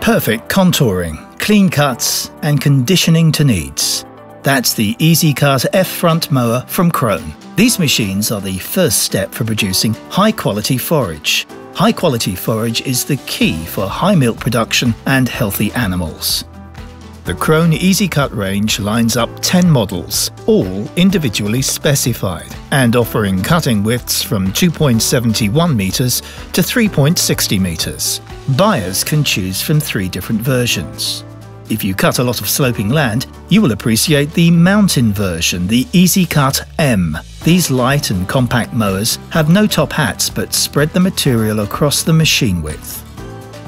Perfect contouring, clean cuts, and conditioning to needs. That's the EasyCut F front mower from Krone. These machines are the first step for producing high quality forage. High quality forage is the key for high milk production and healthy animals. The Krone EasyCut range lines up 10 models, all individually specified, and offering cutting widths from 2.71 metres to 3.60 metres. Buyers can choose from three different versions. If you cut a lot of sloping land, you will appreciate the mountain version, the EasyCut M. These light and compact mowers have no top hats but spread the material across the machine width.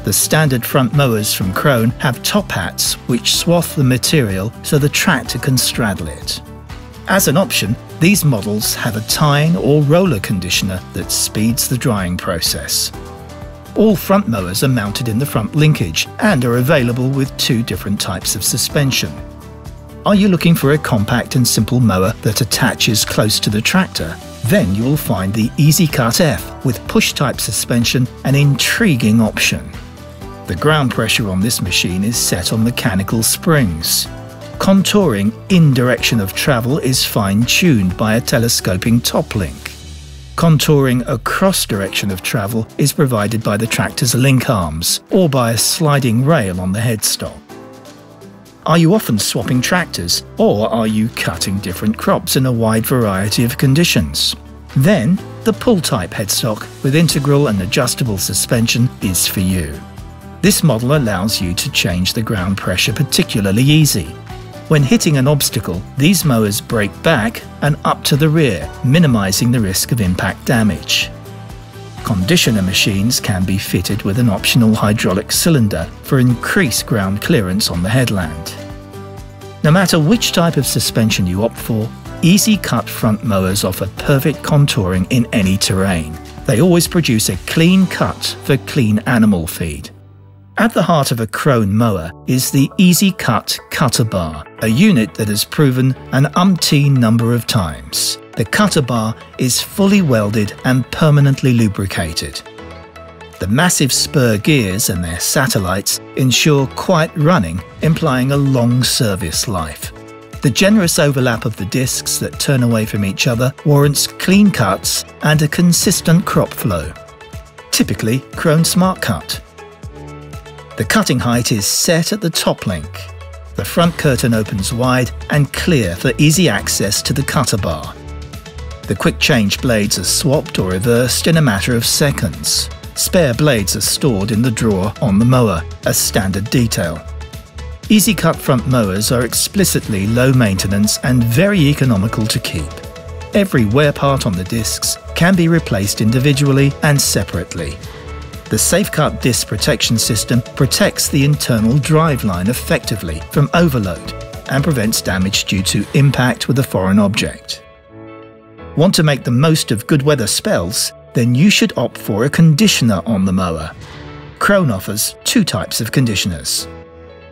The standard front mowers from Krone have top hats which swath the material so the tractor can straddle it. As an option, these models have a tine or roller conditioner that speeds the drying process. All front mowers are mounted in the front linkage and are available with two different types of suspension. Are you looking for a compact and simple mower that attaches close to the tractor? Then you will find the EasyCut F with push-type suspension, an intriguing option. The ground pressure on this machine is set on mechanical springs. Contouring in direction of travel is fine-tuned by a telescoping top link. Contouring across direction of travel is provided by the tractor's link arms or by a sliding rail on the headstock. Are you often swapping tractors or are you cutting different crops in a wide variety of conditions? Then, the pull type headstock with integral and adjustable suspension is for you. This model allows you to change the ground pressure particularly easy. When hitting an obstacle, these mowers break back and up to the rear, minimizing the risk of impact damage. Conditioner machines can be fitted with an optional hydraulic cylinder for increased ground clearance on the headland. No matter which type of suspension you opt for, EasyCut front mowers offer perfect contouring in any terrain. They always produce a clean cut for clean animal feed. At the heart of a Krone mower is the EasyCut Cutter Bar, a unit that has proven an umpteen number of times. The cutter bar is fully welded and permanently lubricated. The massive spur gears and their satellites ensure quiet running, implying a long service life. The generous overlap of the discs that turn away from each other warrants clean cuts and a consistent crop flow. Typically Krone Smart Cut. The cutting height is set at the top link. The front curtain opens wide and clear for easy access to the cutter bar. The quick change blades are swapped or reversed in a matter of seconds. Spare blades are stored in the drawer on the mower, a standard detail. EasyCut front mowers are explicitly low maintenance and very economical to keep. Every wear part on the discs can be replaced individually and separately. The SafeCut disc protection system protects the internal driveline effectively from overload and prevents damage due to impact with a foreign object. Want to make the most of good weather spells? Then you should opt for a conditioner on the mower. Krone offers two types of conditioners.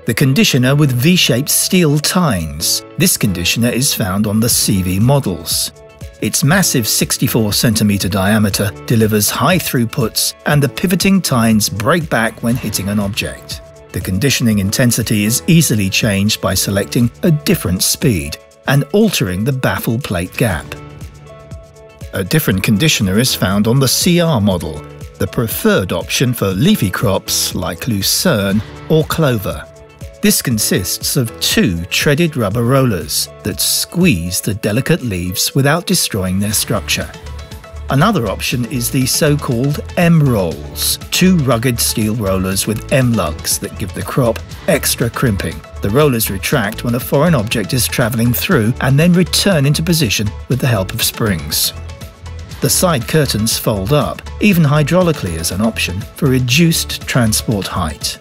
The conditioner with V-shaped steel tines. This conditioner is found on the CV models. Its massive 64cm diameter delivers high throughputs and the pivoting tines break back when hitting an object. The conditioning intensity is easily changed by selecting a different speed and altering the baffle plate gap. A different conditioner is found on the CR model, the preferred option for leafy crops like lucerne or clover. This consists of two treaded rubber rollers that squeeze the delicate leaves without destroying their structure. Another option is the so-called M-rolls, two rugged steel rollers with M-lugs that give the crop extra crimping. The rollers retract when a foreign object is travelling through and then return into position with the help of springs. The side curtains fold up, even hydraulically as an option, for reduced transport height.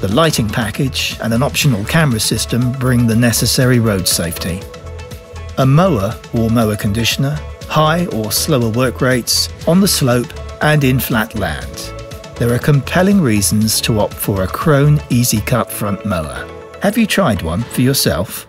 The lighting package and an optional camera system bring the necessary road safety. A mower or mower conditioner, high or slower work rates, on the slope and in flat land. There are compelling reasons to opt for a Krone EasyCut front mower. Have you tried one for yourself?